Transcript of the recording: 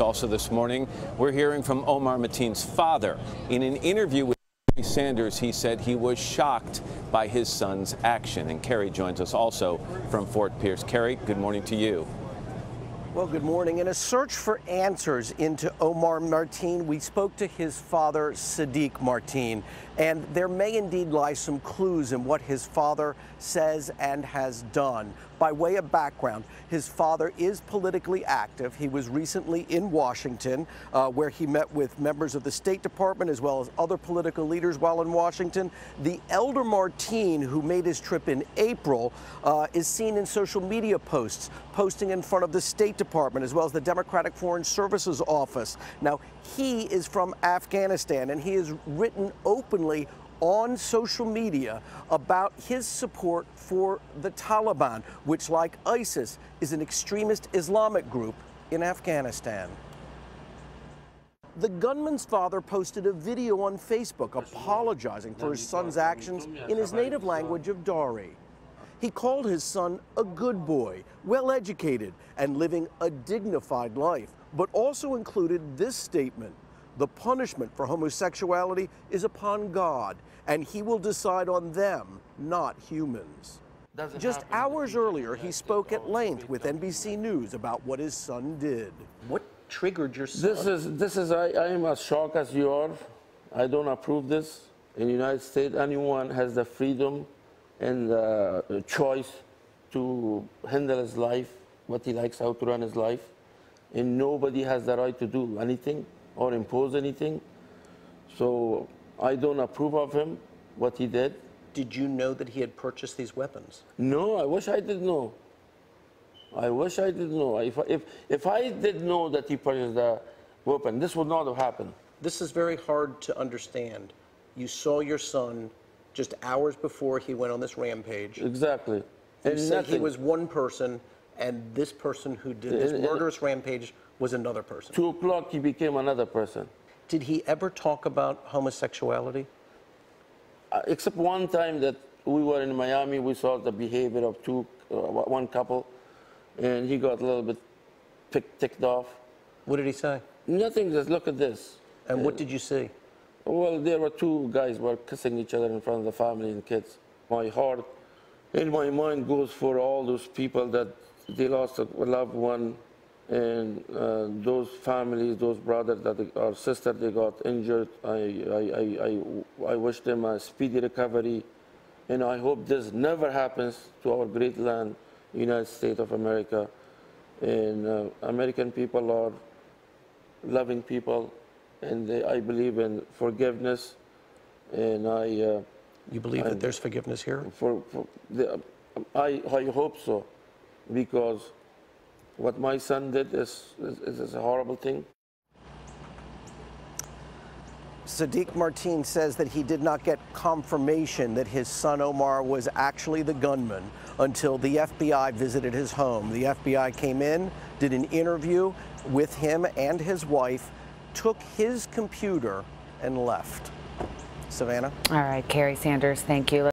Also this morning, we're hearing from Omar Mateen's father. In an interview with Kerry Sanders, he said he was shocked by his son's action. And Kerry joins us also from Fort Pierce. Kerry, good morning to you. Well, good morning. In a search for answers into Omar Mateen, we spoke to his father, Sadiq Mateen, and there may indeed lie some clues in what his father says and has done. By way of background, his father is politically active. He was recently in Washington, uh, where he met with members of the State Department as well as other political leaders while in Washington. The elder Mateen, who made his trip in April, uh, is seen in social media posts, posting in front of the State Department as well as the Democratic Foreign Services Office. Now, he is from Afghanistan and he has written openly on social media about his support for the Taliban, which, like ISIS, is an extremist Islamic group in Afghanistan. The gunman's father posted a video on Facebook apologizing for his son's actions in his native language of Dari. He called his son a good boy, well educated, and living a dignified life, but also included this statement the punishment for homosexuality is upon God, and He will decide on them, not humans. Just hours earlier, he spoke at length with NBC News about what his son did. What triggered your son? This is, this is I, I am as shocked as you are. I don't approve this. In the United States, anyone has the freedom and the choice to handle his life, what he likes, how to run his life. And nobody has the right to do anything or impose anything. So I don't approve of him, what he did. Did you know that he had purchased these weapons? No, I wish I did know. I wish I did know. If, if, if I did know that he purchased the weapon, this would not have happened. This is very hard to understand. You saw your son just hours before he went on this rampage. Exactly. You and said nothing. he was one person, and this person who did this murderous rampage was another person. Two o'clock, he became another person. Did he ever talk about homosexuality? Uh, except one time that we were in Miami, we saw the behavior of two, uh, one couple, and he got a little bit ticked off. What did he say? Nothing, just look at this. And uh, what did you see? Well, there were two guys were kissing each other in front of the family and kids. My heart, in my mind, goes for all those people that they lost a loved one and uh, those families, those brothers that or sisters, they got injured. I, I, I, I, wish them a speedy recovery, and I hope this never happens to our great land, United States of America. And uh, American people are loving people, and they, I believe in forgiveness, and I. Uh, you believe I, that there's forgiveness here? For, for the, I, I hope so, because what my son did is, is, is a horrible thing. Sadiq Mateen says that he did not get confirmation that his son Omar was actually the gunman until the FBI visited his home. The FBI came in, did an interview with him and his wife, took his computer, and left. Savannah? All right, Kerry Sanders, thank you.